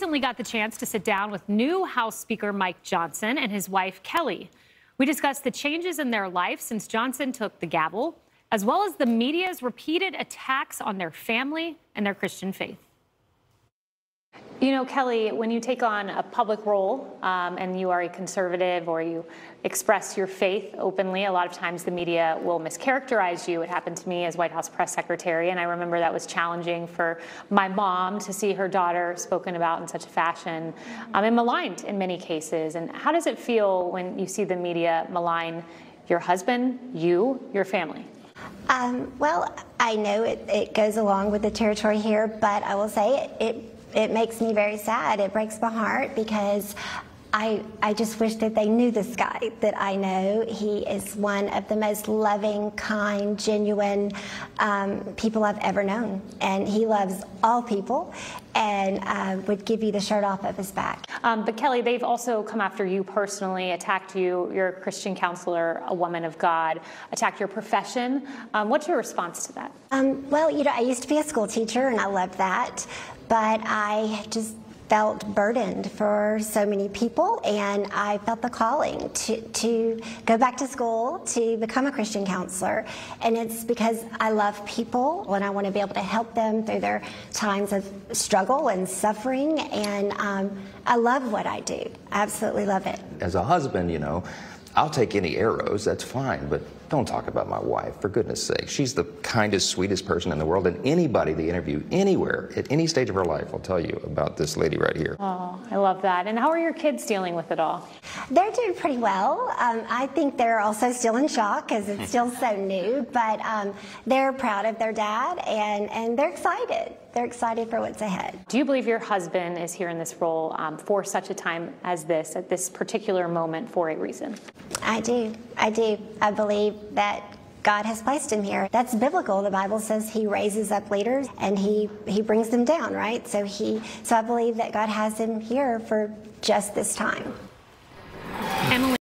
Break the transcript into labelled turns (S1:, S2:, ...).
S1: recently got the chance to sit down with new House Speaker Mike Johnson and his wife Kelly. We discussed the changes in their life since Johnson took the gavel, as well as the media's repeated attacks on their family and their Christian faith. You know, Kelly, when you take on a public role um, and you are a conservative or you express your faith openly, a lot of times the media will mischaracterize you. It happened to me as White House press secretary, and I remember that was challenging for my mom to see her daughter spoken about in such a fashion um, and maligned in many cases. And how does it feel when you see the media malign your husband, you, your family?
S2: Um, well, I know it, it, goes along with the territory here, but I will say it, it it makes me very sad. It breaks my heart because I, I just wish that they knew this guy that I know. He is one of the most loving, kind, genuine um, people I've ever known. And he loves all people and uh, would give you the shirt off of his back.
S1: Um, but Kelly, they've also come after you personally, attacked you. You're a Christian counselor, a woman of God, attacked your profession. Um, what's your response to that?
S2: Um, well, you know, I used to be a school teacher and I loved that. But I just felt burdened for so many people, and I felt the calling to, to go back to school to become a Christian counselor. And it's because I love people and I want to be able to help them through their times of struggle and suffering. And um, I love what I do. I absolutely love it.
S3: As a husband, you know, I'll take any arrows, that's fine, but don't talk about my wife, for goodness sake. She's the kindest, sweetest person in the world, and anybody they interview anywhere, at any stage of her life, will tell you about this lady right here.
S1: Oh, I love that. And how are your kids dealing with it all?
S2: They're doing pretty well. Um, I think they're also still in shock because it's still so new, but um, they're proud of their dad and, and they're excited they're excited for what's ahead.
S1: Do you believe your husband is here in this role um, for such a time as this, at this particular moment, for a reason?
S2: I do. I do. I believe that God has placed him here. That's biblical. The Bible says he raises up leaders and he, he brings them down, right? So he so I believe that God has him here for just this time.
S1: Emily